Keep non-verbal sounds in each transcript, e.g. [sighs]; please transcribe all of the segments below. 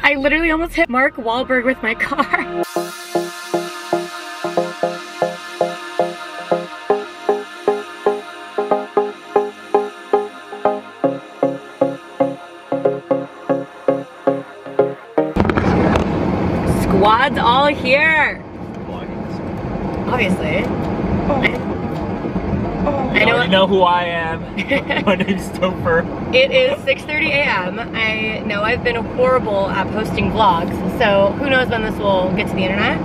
I literally almost hit Mark Wahlberg with my car. [laughs] Squad's all here. Obviously. Oh. I know You know who I am. [laughs] My name's Topher. It is 6.30 a.m. I know I've been horrible at posting vlogs, so who knows when this will get to the internet.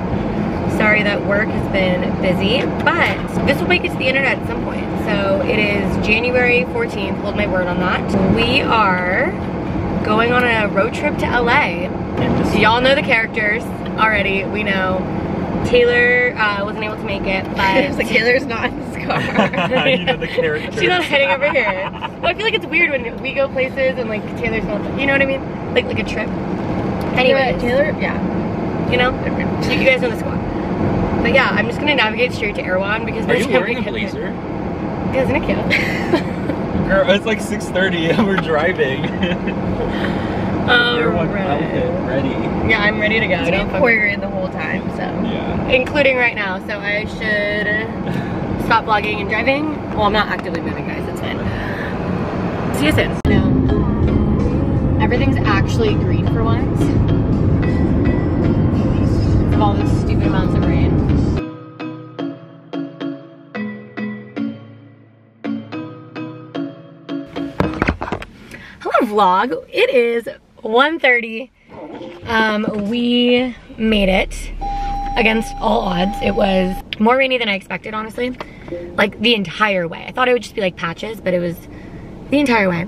Sorry that work has been busy, but this will make it to the internet at some point. So it is January 14th, hold my word on that. We are going on a road trip to LA. Y'all know the characters already, we know. Taylor uh, wasn't able to make it, [laughs] but... like Taylor's not in this car. [laughs] you know the character. She's not heading over here. Well, I feel like it's weird when we go places and like Taylor's not, you know what I mean? Like like a trip. Anyway, Taylor, yeah. you know, you, you guys know the squad. But yeah, I'm just gonna navigate straight to Erewhon because Are you wearing a get- blazer? Yeah, Isn't it cute? [laughs] Girl, it's like 6.30 and we're driving. Um, Everyone right. outfit ready. Yeah, I'm ready to go. I've Don't been fuck- quartering the whole time, so. Yeah. including right now, so I should [laughs] stop vlogging and driving. Well, I'm not actively moving, guys. It's fine. See you soon. No, everything's actually green for once. Of all the stupid amounts of rain. Hello vlog. It is 1.30. Um, we made it against all odds. It was more rainy than I expected, honestly. Like the entire way. I thought it would just be like patches, but it was the entire way.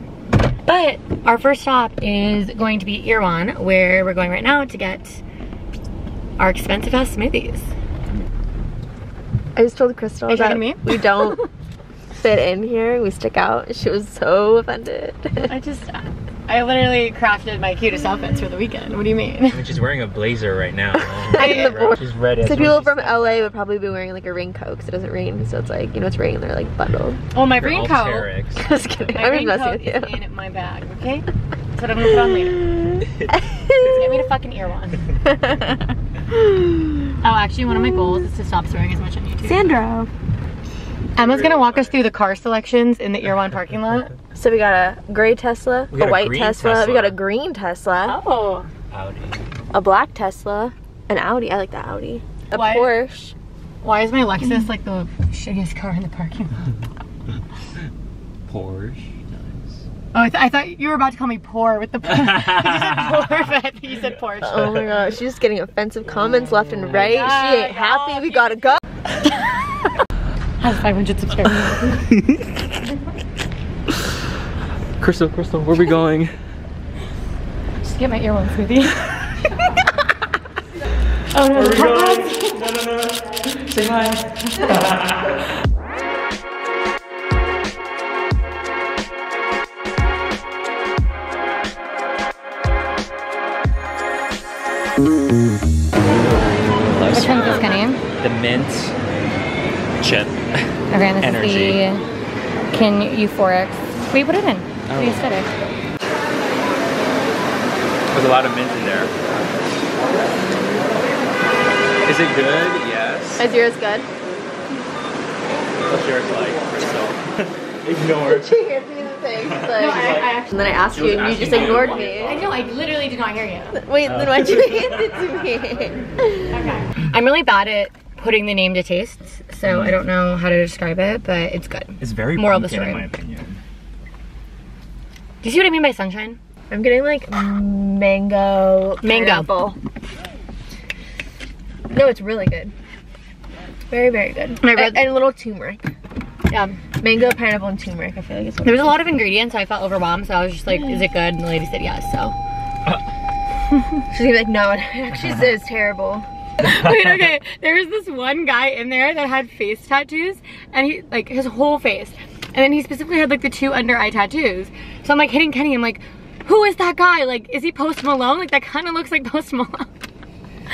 But our first stop is going to be Erewhon, where we're going right now to get our expensive ass smoothies. I just told Crystal Are that talking to me? we don't [laughs] fit in here. We stick out. She was so offended. I just, I literally crafted my cutest outfits for the weekend. What do you mean? And she's wearing a blazer right now. [laughs] I- she's ready. so people from LA would probably be wearing like a raincoat because it doesn't rain. So it's like, you know, it's raining. They're like bundled. Well, my You're raincoat. [laughs] Just kidding. My I'm raincoat messing with is you. in my bag, okay? That's what I'm gonna put on later. Get me to fucking Erewhon. [laughs] Oh, actually, one of my goals is to stop swearing as much on YouTube. Sandra. Emma's gonna walk us through the car selections in the Erewhon parking lot. So we got a gray Tesla, a a white green Tesla, we got a green Tesla, Oh. Audi. a black Tesla, an Audi. I like the Audi. A Why- Porsche. Why is my Lexus like the shittiest car in the parking lot? [laughs] Porsche. Nice. Oh, I, th- I thought you were about to call me poor with the [laughs] poor. you said poor, but you said [laughs] Porsche. Oh my gosh, she's just getting offensive comments left and right. God, she ain't happy. no, We gotta go. Has 500 subscribers. Crystal, Crystal, where are we going? Just get my Erewhon smoothie. [laughs] oh no, the paparazzi. No, no, no. [laughs] Say hi. Which one's this, Kenny? The mint chip. Okay, this Energy. is the Kin Euphoric. Wait, put it in. Oh. The aesthetic. There's a lot of mint in there. Is it good? Yes. Is yours good? What's yours like, Crystal? [laughs] Ignore. She hands me the thing. [laughs] Like, No, I, I actually, and then I asked you, and you just ignored me. I know. I literally did not hear you. Wait, oh. then why'd you hand it to [laughs] me? okay. I'm really bad at putting the name to tastes, so I don't know how to describe it, but it's good. It's very Moral of the pumpkin, in story. Do you see what I mean by sunshine? I'm getting like mango. Mango. pineapple. No, it's really good. Very, very good. I and, and a little turmeric. Yeah. Mango, pineapple, and turmeric. I feel like it's There was a lot of ingredients, so I felt overwhelmed, so I was just like, is it good? And the lady said yes, so. [laughs] She's gonna be like, no, [laughs] it actually is terrible. [laughs] Wait, okay. There was this one guy in there that had face tattoos, and he, like, his whole face. And then he specifically had, like, the two under eye tattoos. So I'm, like, hitting Kenny, I'm like, who is that guy? Like, is he Post Malone? Like, that kind of looks like Post [laughs] Malone.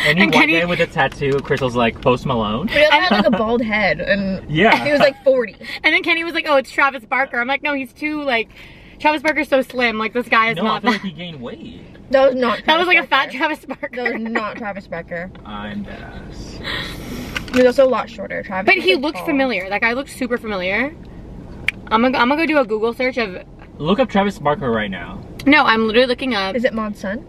And you And walk Kenny- in with a tattoo, Crystal's like Post Malone. But he had like a [laughs] bald head and Yeah. [laughs] he was like 40. And then Kenny was like, oh, it's Travis Barker. I'm like, no, he's too, like, Travis Barker's so slim. Like this guy is No, I not feel that. like he gained weight. That was not. that was like a fat Travis Travis Barker. Barker. That was not Travis Barker. I'm dead ass. He was also a lot shorter. Travis. But he looked tall. familiar. That guy looked super familiar. I'm gonna, I'm gonna go do a Google search of. Look up Travis Barker right now. No, I'm literally looking up. Is it Mod Sun?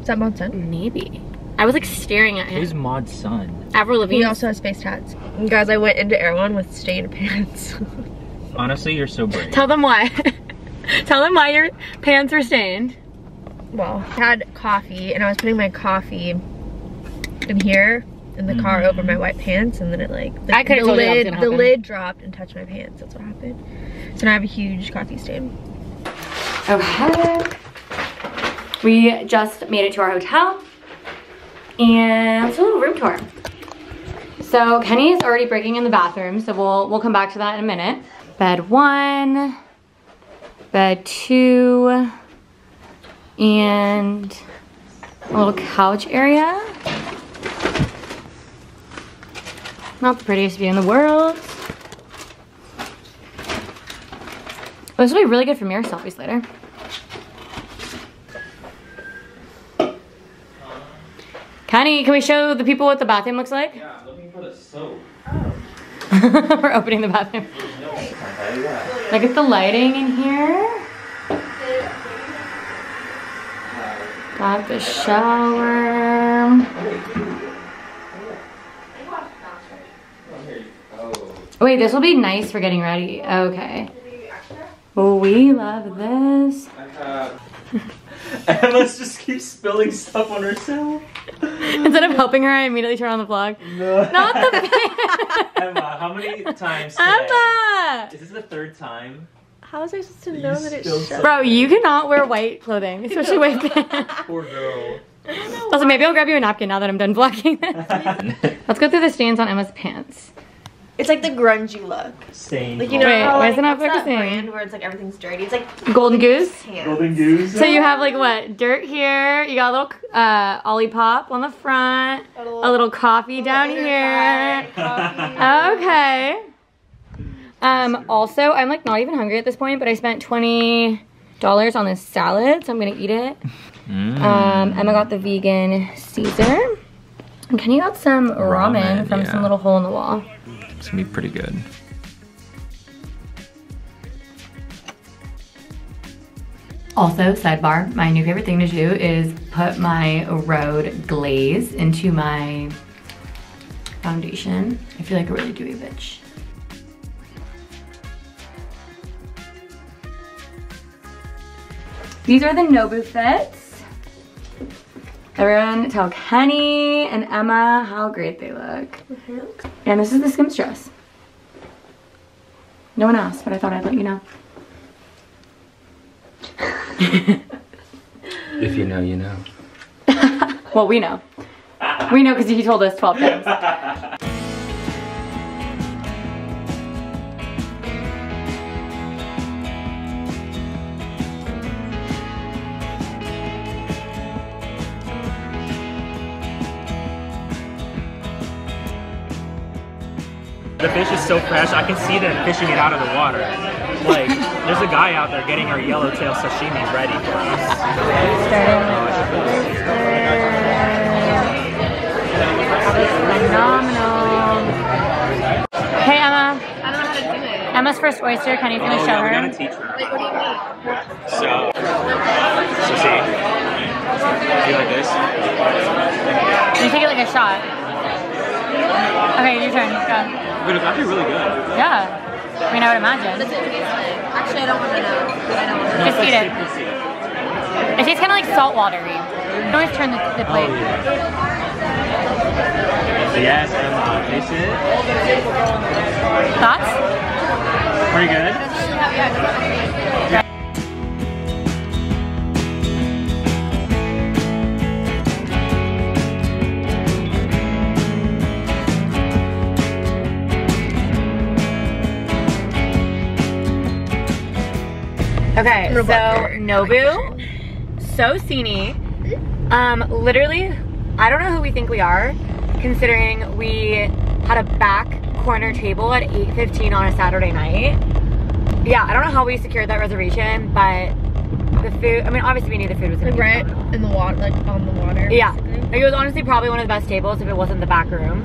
Is that Mod Sun? Maybe. I was like staring at him. Who's Mod Sun? Avril Lavigne. He also has face tats. And guys, I went into Erewhon with stained pants. [laughs] Honestly, you're so brave. Tell them why. [laughs] Tell them why your pants are stained. well, I had coffee and I was putting my coffee in here in the car Mhm. over my white pants and then it like the, I the told you that was lid the happen. lid dropped and touched my pants. That's what happened. So now I have a huge coffee stain. Okay. We just made it to our hotel. And it's a little room tour. So Kenny is already breaking in the bathroom, so we'll we'll come back to that in a minute. Bed one, bed two, and a little couch area. Not the prettiest view in the world. Oh, this will be really good for mirror selfies later. Kenny, can we show the people what the bathroom looks like? Yeah, I'm looking for the soap. [laughs] We're opening the bathroom. Look at the lighting in here. Got the shower. Wait, this will be nice for getting ready. Okay. Oh, we love this. [laughs] Emma's just keeps spilling stuff on herself. Instead of helping her, I immediately turn on the vlog. No. Not the fan. [laughs] Emma, how many times today? Emma! Is this the third time? How was I supposed to You know that it's spilled shut? Bro, you cannot wear white clothing, [laughs] especially white pants. Poor girl. Also, maybe I'll grab you a napkin now that I'm done vlogging this. Let's go through the stains on Emma's pants. It's like the grungy look. Stain. Like you know Wait, how, why like, is it not what's that focusing? brand where it's like everything's dirty. It's like Golden Goose. tan. Golden goose. So you have like what? Dirt here. You got a little uh, Olipop on the front. A little coffee down here. Okay. Um, also, I'm like not even hungry at this point, but I spent $20 on this salad, so I'm gonna eat it. Mm. Um, Emma got the vegan Caesar. And Kenny got some ramen, Ramen, from yeah. some little hole in the wall. It's gonna be pretty good. Also, sidebar, my new favorite thing to do is put my Rhode glaze into my foundation. I feel like a really dewy bitch. These are the Nobu fits. Everyone tell Kenny and Emma how great they look. Mm-hmm. And this is the Skims dress. No one asked, but I thought I'd let you know. [laughs] If you know, you know. [laughs] Well, we know. We know because he told us 12 times. [laughs] so fresh, I can see them fishing it out of the water. Like, there's a guy out there getting our yellowtail sashimi ready for us. Phenomenal. Hey, Emma. I don't know how to do it. Emma's first oyster. Can you please Oh, show yeah, we her. gotta teach her. Like, what do you mean? So, so see, do like this. You take it like a shot. Okay, your turn. Go. But it's actually really good. Yeah. I mean, I would imagine. Does it taste like? Actually, I don't want to know. I don't want to know. Just eat it. Just eat it. It tastes kind of like salt watery. You can always turn the, the plate. Oh, yes, Emma, taste it. Thoughts? Pretty good. Okay, so. Nobu, so sceney. Um, literally, I don't know who we think we are, considering we had a back corner table at 8.15 on a Saturday night. Yeah, I don't know how we secured that reservation, but the food, I mean, obviously we knew the food was gonna Like be right phenomenal. in the water, like on the water. Yeah. Like, it was honestly probably one of the best tables if it wasn't the back room.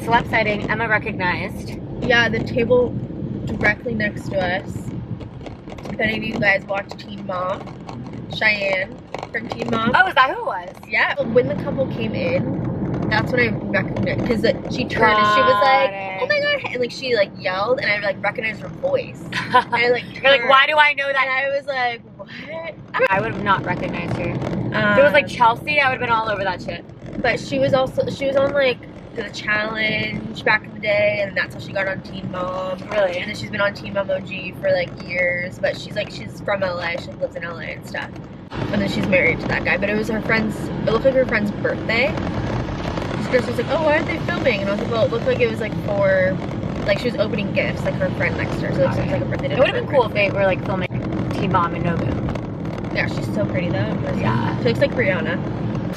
Celeb sighting, Emma recognized. Yeah, the table directly next to us. If any of you guys watch Teen Mom, Cheyenne from Teen Mom. Oh, is that who it was? Yeah, when the couple came in, that's when I recognized because she turned and she was like, it. "Oh my god!" and like she like yelled, and I like recognized her voice. [laughs] And I like You're like, why do I know And that? I was like, "What?" I would have not recognized her. Um, If it was like Chelsea, I would have been all over that shit. but she was also she was on like the challenge back in the day, and that's how she got on Teen Mom. Really? And then she's been on Teen Mom OG for like years, but she's like she's from LA. She lives in LA and stuff. And then she's married to that guy. But it was her friend's. It looked like her friend's birthday. This girl was like, "Oh, why aren't they filming?" And I was like, "Well, it looked like it was like for." Like she was opening gifts, like her friend next to her, so it looks like a birthday. It would have been cool if they were like filming Teen Mom and Nobu. Yeah, she's so pretty though. Yeah. she looks like Rihanna.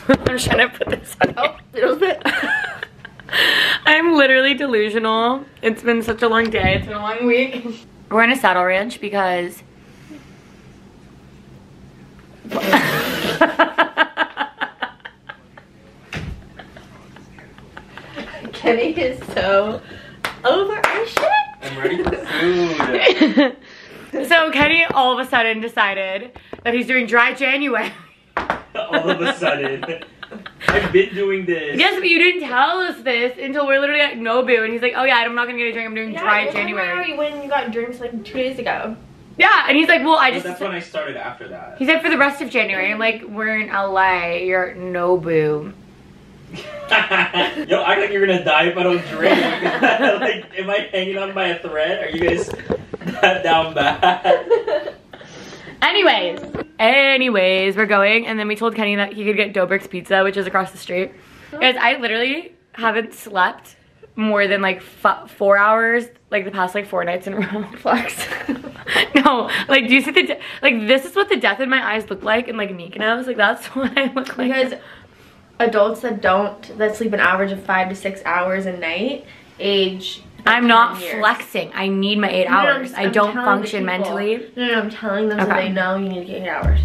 [laughs] I'm trying to put this on. Oh, little bit. [laughs] [laughs] I'm literally delusional. It's been such a long day. It's been a long week. [laughs] We're in a saddle ranch because. [laughs] Kenny is so over our shit. I'm ready for food. so Kenny all of a sudden decided that he's doing dry January. All of a sudden. I've been doing this. Yes, but you didn't tell us this until we're literally at Nobu, and he's like, "Oh yeah, I'm not gonna get a drink. I'm doing dry January." when you got drinks like two days ago. Yeah, and he's like, "Well, I But just." that's when I started after that. He said for the rest of January. I'm like, "We're in LA. You're at Nobu." [laughs] Yo, I like you're gonna die if I don't drink. [laughs] like, am I hanging on by a thread? Are you guys [laughs] that down bad? Anyways, anyways, we're going, and then we told Kenny that he could get Doughbrik's Pizza, which is across the street. Guys, I literally haven't slept more than like f- four hours, like the past like four nights in a [laughs] row. Flex. [laughs] no, like, do you see the de- like? This is what the death in my eyes look like in like Mykonos. Like that's [laughs] what I look like. Because adults that don't that sleep an average of five to six hours a night age. I'm not years. flexing. I need my eight No, I'm hours. just- I don't function mentally. No, no, I'm telling them so Okay. they know you need to get eight hours.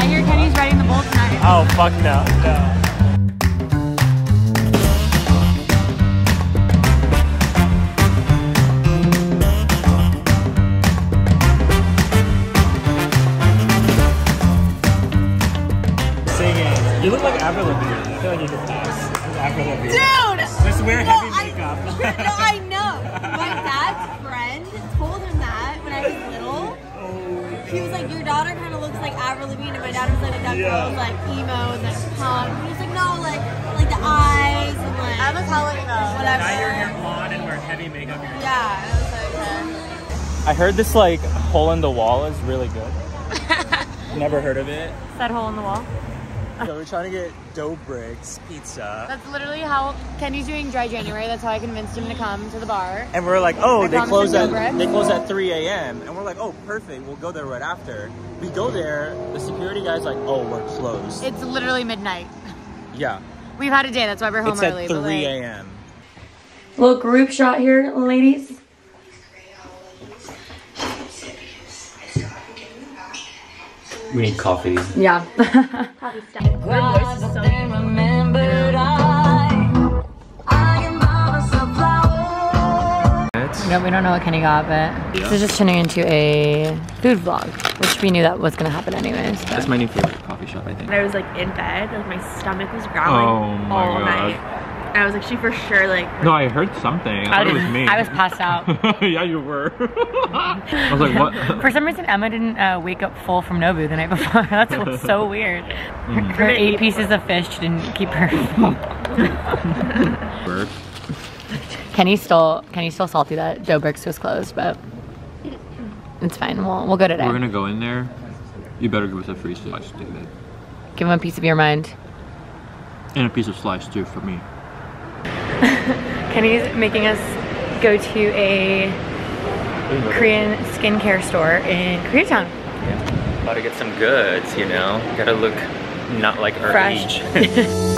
I hear Kenny's riding the bull tonight. Oh fuck no, no. Singing. You look like Avril Lavigne. I feel like you could pass. as Avril Dude! Just wear No, heavy I, makeup. [laughs] no, I know. My [laughs] dad's friend told him that when I was little. Oh. He was like, your daughter kind of looks like Avril Lavigne, and my dad was like, that Yeah. girl's like emo and like punk. He was like, no, like like the eyes and like. I'm telling you, whatever. Now you're here blonde and wearing heavy makeup. You're Yeah, I was like, okay. I heard this like hole in the wall is really good. [laughs] Never heard of it. That hole in the wall. So we're trying to get Doughbrik's pizza. That's literally how Kenny's doing dry January. That's how I convinced him to come to the bar. And we're like, oh, they promised close at Doughbrik's. they close at 3 a.m. And we're like, oh, perfect. We'll go there right after. We go there. The security guy's like, oh, we're closed. It's literally midnight. yeah, We've had a day. That's why we're home it's early. at but, 3 a.m. Little group shot here, ladies. We need coffee. Yeah. no, we don't know what Kenny got, but this is just turning into a food vlog, which we knew that was gonna happen anyways. but- That's my new favorite coffee shop, I think. And I was like in bed, like my stomach was growling Oh my all God. night. And I was like, she for sure like No, I heard something. I, thought it was me. I was passed out. [laughs] yeah, you were. [laughs] I was like, what? [laughs] For some reason, Emma didn't uh, wake up full from Nobu the night before. That's what's so weird. Her, Mm. her eight pieces of fish didn't keep her full. Bird. Kenny's still Kenny's still salty that Doughbrik's was closed, but it's fine. We'll we'll go today. We're gonna go in there. You better give us a free slice, David. Give him a piece of your mind. And a piece of slice too for me. [laughs] Kenny's making us go to a Korean skincare store in Koreatown. About to get some goods, you know. Gotta look not like our Fresh. age. [laughs]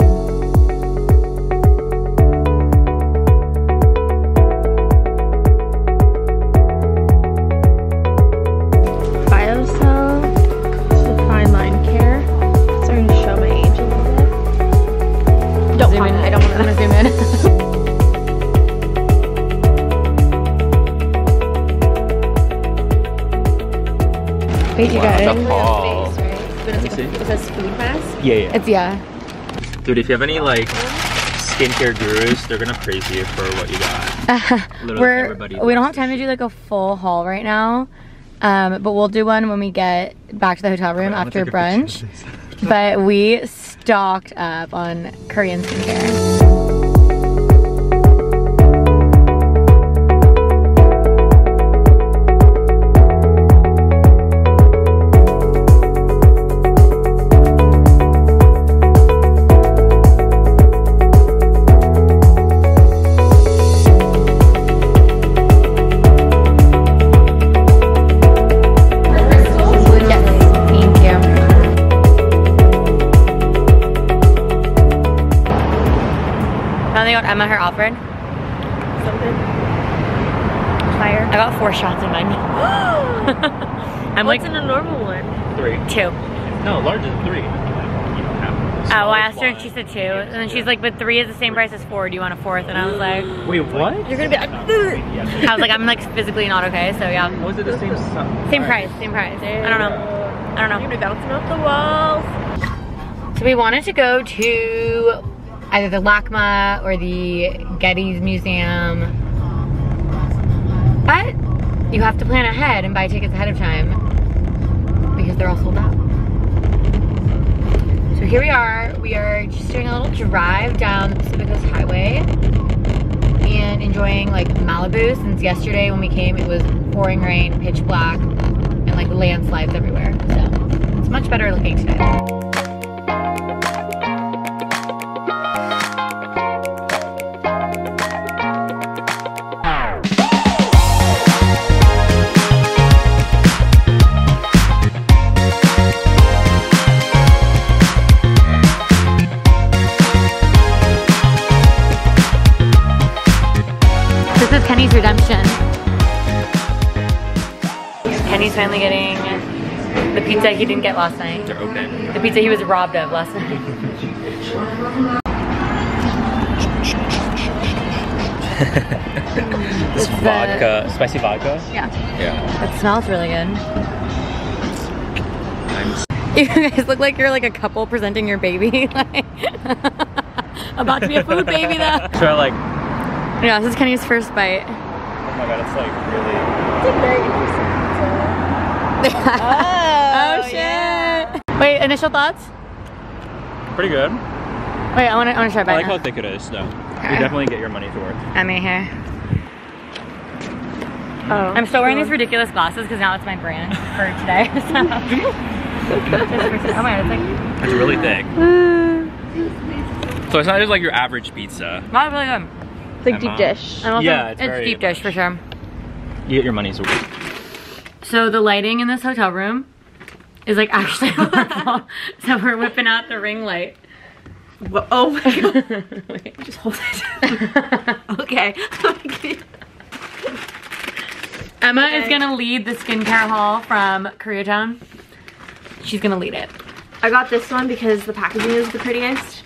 the haul. Face, right? But Let me it's see. it says food mask. Yeah, yeah. It's yeah. Dude, if you have any like skincare gurus, they're gonna praise you for what you got. [laughs] Literally We're we don't have time to do like a full haul right now. Um, but we'll do one when we get back to the hotel room I'm after take a picture brunch. but we stocked up on Korean skincare. Fire. I got four shots in mine. [gasps] I'm What's like in a normal one? Three. two. No, larger than three. Oh, I asked her and she said two. And then she's like, but three is the same price as four. Do you want a fourth? And I was like, Wait, what? You're gonna be like, [laughs] "Ugh." I was like, I'm like physically not okay. So yeah, Was it the same? same price, same price. I don't know. I don't know. You're gonna bouncing off the walls. So we wanted to go to either the LACMA or the Getty's Museum. But you have to plan ahead and buy tickets ahead of time because they're all sold out. So here we are. We are just doing a little drive down the Pacific Coast Highway and enjoying like Malibu since yesterday when we came it was pouring rain, pitch black, and like landslides everywhere. So it's much better looking today. This is Kenny's redemption. Kenny's finally getting the pizza he didn't get last night. They're open. The pizza he was robbed of last night. [laughs] This It's the- vodka, spicy vodka. Yeah. Yeah. It smells really good. I'm You guys look like you're like a couple presenting your baby. [laughs] like, [laughs] about to be a food baby though. try like. Yeah, this is Kenny's first bite. Oh my god, it's like really. It's like very interesting. [laughs] Oh, oh shit. Wait, initial thoughts? Pretty good. Wait, I wanna I wanna try a I bite like now. how thick it is, though. Okay. You definitely get your money's worth. Emmy here. Oh. I'm still wearing these ridiculous glasses because now it's my brand for today. [laughs] So. [laughs] Oh my god, it's like It's really thick. [sighs] So it's not just like your average pizza. Not really good. It's like deep dish. And also, Yeah, it's it's, very deep dish for sure. You get your money's worth. So the lighting in this hotel room is like actually [laughs] horrible. [laughs] so we're whipping out the ring light. Wha- oh my [laughs] god. Wait. Just hold it. okay. Emma is gonna lead the skincare haul from Koreatown. She's gonna lead it. I got this one because the packaging is the prettiest.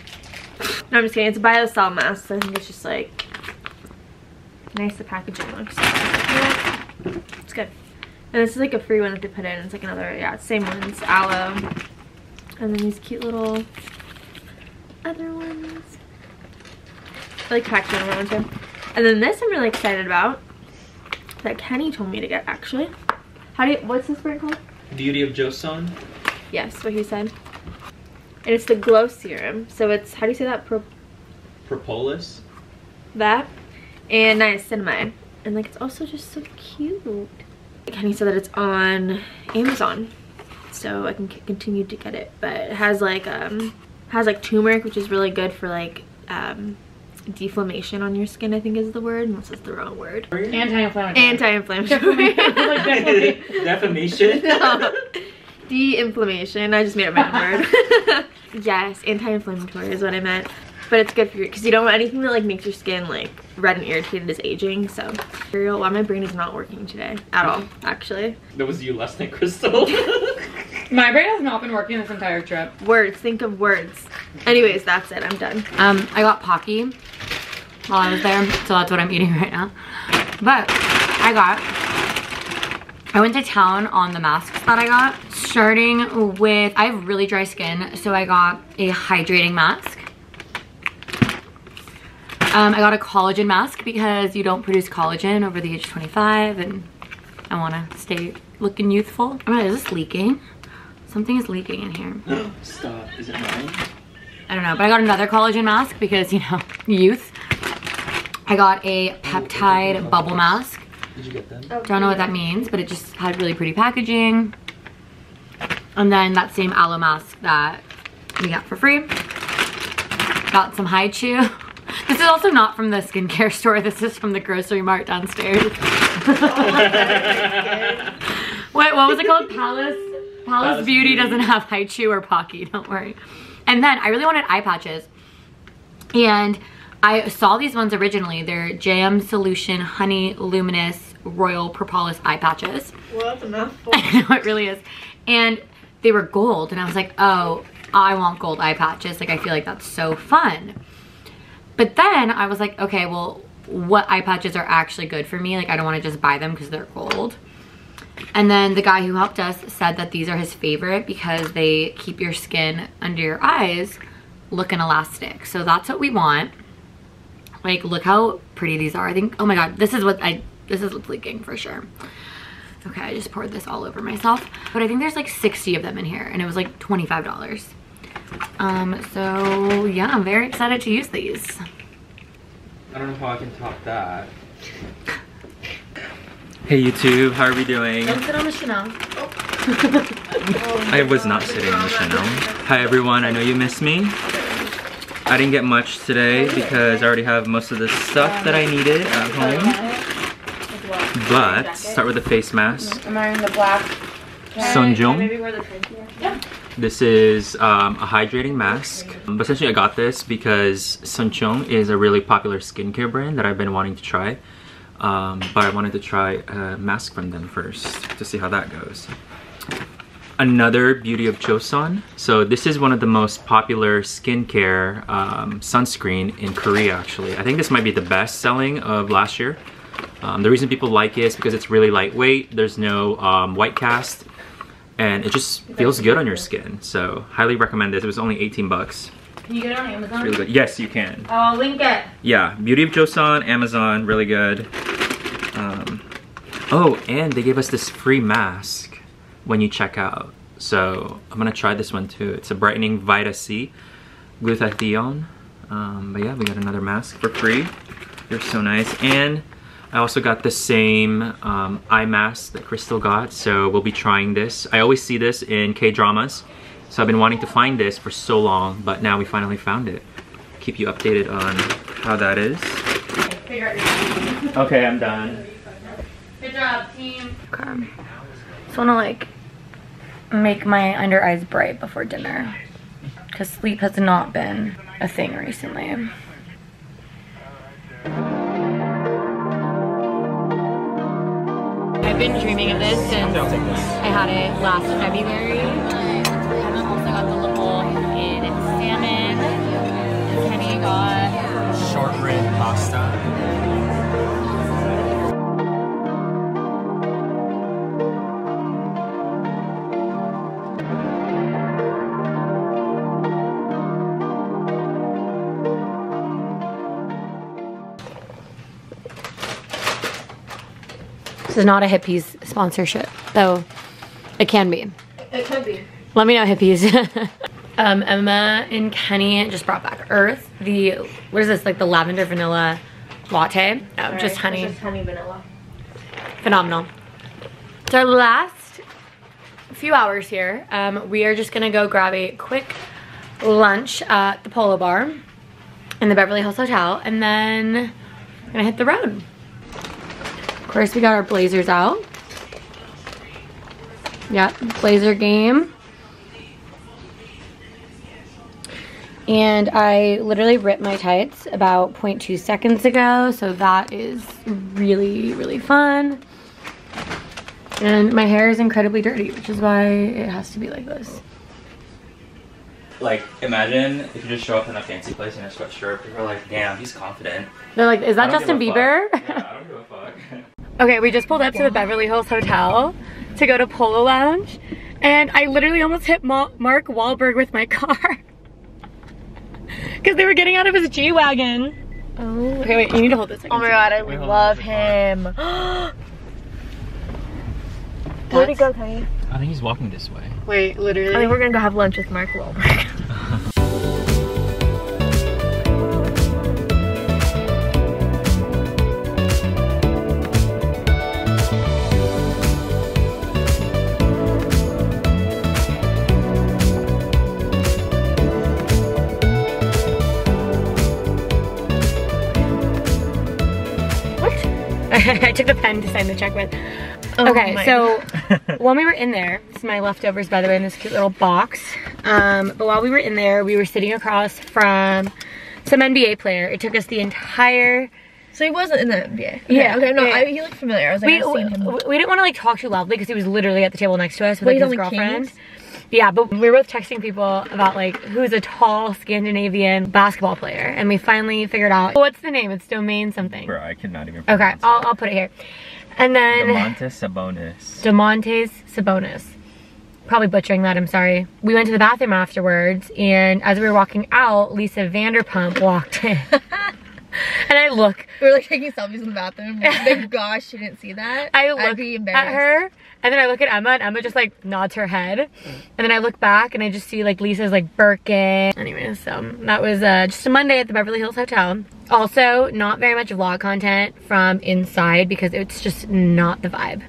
No, I'm just kidding. It's a biocell mask, so I think it's just like nice. The packaging looks. It's good. And this is like a free one to put in. It's like another, yeah, same ones, aloe. And then these cute little other ones. I like packaging that one too. And then this I'm really excited about. That Kenny told me to get actually. How do you, what's this brand called? Beauty of Joseon. Yes, what he said. And it's the glow serum. So it's, how do you say that? Pro Propolis. that and niacinamide. And like it's also just so cute. Kenny said that it's on Amazon. So I can continue to get it. But it has like um has like turmeric, which is really good for like um deflammation on your skin, I think is the word, unless it's the wrong word. Anti-inflammatory. Anti-inflammatory. [laughs] Defamation. [laughs] No. De-inflammation. I just made up my own word. [laughs] yes, anti-inflammatory is what I meant. But it's good for you because you don't want anything that like makes your skin like red and irritated as aging. So, cereal. Why my brain is not working today at all. Actually, That was you last night, Crystal. [laughs] My brain has not been working this entire trip. words. Think of words. Anyways, that's it. I'm done. Um, I got Pocky while I was there, so that's what I'm eating [laughs] right now. But I got I went to town on the masks that I got, starting with, I have really dry skin, so I got a hydrating mask. Um, I got a collagen mask because you don't produce collagen over the age 25 and I wanna stay looking youthful. Oh my God, is this leaking? Something is leaking in here. [gasps] Stop. Is it mine? I don't know, but I got another collagen mask because, you know, [laughs] youth. I got a peptide bubble mask. Did you get them? Don't know what that means, but it just had really pretty packaging. And then that same aloe mask that we got for free. Got some High [laughs] Chew. This is also not from the skincare store. This is from the grocery mart downstairs. [laughs] Wait, what was it called? Palace? Palace, Palace Beauty, Beauty. doesn't have High Chew or Pocky, don't worry. And then I really wanted eye patches. And I saw these ones originally. They're JM Solution Honey Luminous Royal Propolis eye patches. Well, that's a mouthful. [laughs] I know it really is. And they were gold and I was like, oh, I want gold eye patches. Like I feel like that's so fun. But then I was like, okay, well, what eye patches are actually good for me? Like I don't want to just buy them because they're gold. And then the guy who helped us said that these are his favorite because they keep your skin under your eyes looking elastic. So that's what we want. Like look how pretty these are. I think, oh my God, this is what I, this is what's leaking for sure. Okay, I just poured this all over myself. But I think there's like 60 of them in here and it was like $25. Um, so yeah, I'm very excited to use these. I don't know how I can top that. Hey YouTube, how are we doing? Don't sit on the Chanel. I was not sitting on the Chanel. Hi everyone, I know you miss me. I didn't get much today because I already have most of the stuff that I needed at home. But, start with the face mask. I'm wearing the black. Sunjung. Maybe wear the pinky. This is um, a hydrating mask. But essentially I got this because Suncheong is a really popular skincare brand that I've been wanting to try. Um, but I wanted to try a mask from them first to see how that goes. Another Beauty of Joseon. So this is one of the most popular skincare um, sunscreen in Korea actually. I think this might be the best selling of last year. Um, the reason people like it is because it's really lightweight. There's no um, white cast and it just feels good on your skin. So highly recommend this. It was only 18 bucks. Can you get it on Amazon? It's really good. Yes, you can. Oh, I'll link it. Yeah, Beauty of Joseon, Amazon, really good. Um, oh, and they gave us this free mask when you check out. So I'm gonna try this one too. It's a brightening Vita C glutathione. Um, but yeah, we got another mask for free. They're so nice. And I also got the same um, eye mask that Crystal got, so we'll be trying this. I always see this in K-dramas, so I've been wanting to find this for so long, but now we finally found it. Keep you updated on how that is. Figure out your Okay, I'm done. Good job, team. Okay. Just wanna like make my under eyes bright before dinner. Cause sleep has not been a thing recently. I've been dreaming of this since. I had it last February. Then also got the little in salmon. Kenny got Short rib pasta. This is not a hippies sponsorship, though it can be. It could be. Let me know, hippies. [laughs] um, Emma and Kenny just brought back Earth. The, what is this, like the lavender vanilla latte? Oh, just honey. Just honey vanilla. Phenomenal. It's our last few hours here. Um, we are just gonna go grab a quick lunch at the Polo Bar in the Beverly Hills Hotel, and then we're gonna hit the road. Course, we got our blazers out. Yeah, blazer game. And I literally ripped my tights about 0.2 seconds ago, so that is really, really fun. And my hair is incredibly dirty, which is why it has to be like this. Like, imagine if you just show up in a fancy place in a sweatshirt, people are like, damn, he's confident. They're like, is that Justin Bieber? yeah, I don't give a fuck. [laughs] Okay, we just pulled up to the Beverly Hills Hotel to go to Polo Lounge, and I literally almost hit Ma Mark Wahlberg with my [laughs] car. Because they were getting out of his G-Wagon. Oh. Okay, wait, you need to hold this. Oh my god, I Wait, love him. [gasps] Where'd he go, Tony? I think he's walking this way. Wait, literally? I think we're gonna go have lunch with Mark Wahlberg. [laughs] [laughs] I took the pen to sign the check with. Oh okay, so [laughs] when we were in there, this is my leftovers by the way in this cute little box. Um, but while we were in there, we were sitting across from some NBA player. It took us the entire. So he wasn't in the NBA. Okay, Yeah, Okay. No, yeah. I, he looked familiar. I was like, We, I've we, seen him. we didn't want to like talk too loudly because he was literally at the table next to us with Wait, like his girlfriend. Kings? Yeah, but we were both texting people about like who's a tall Scandinavian basketball player, and we finally figured out what's the name. It's Domain something. Bro, I cannot even. Okay, pronounce I'll. I'll put it here. And then Domantas Sabonis. Domantas Sabonis. Probably butchering that, I'm sorry. We went to the bathroom afterwards, and as we were walking out, Lisa Vanderpump walked in. [laughs] [laughs] and I look, We were like taking selfies in the bathroom. [laughs] Thank gosh she didn't see that. I look at her, and then I look at Emma, and Emma just like nods her head. And then I look back, and I just see like Lisa's like Birkin. Anyways, so that was uh, just a Monday at the Beverly Hills Hotel. Also, not very much vlog content from inside because it's just not the vibe.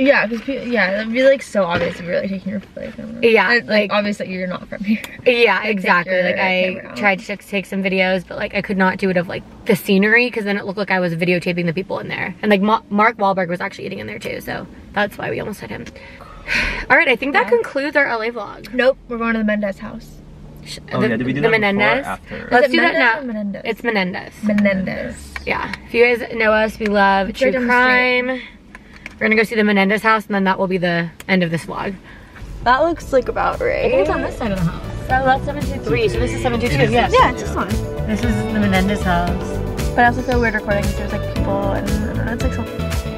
Yeah, because yeah, it'd be like so obvious if you're like taking your like, I. Yeah, And, like- like obvious that you're not from here. [laughs] Yeah, exactly. Like I tried to take some videos, but like I could not do it of like the scenery because then it looked like I was videotaping the people in there. And like Ma- Mark Wahlberg was actually eating in there too, so that's why we almost hit him. [sighs] All right, I think that Yeah. concludes our LA vlog. Nope, we're going to the Mendez house. Oh, the, yeah, did we do the that before or Menendez. after? Let's Is it do that now. Menendez? It's Menendez. Menendez. Yeah. If you guys know us, we love It's true right down the crime. We're gonna go see the Menendez house, and then that will be the end of this vlog. That looks like about right. I think it's on this side of the house. So that's 723, so this is 722, yes. Yeah, it's this one. This is the Menendez house. But I also feel weird recording because there's like people and I don't know, it's like so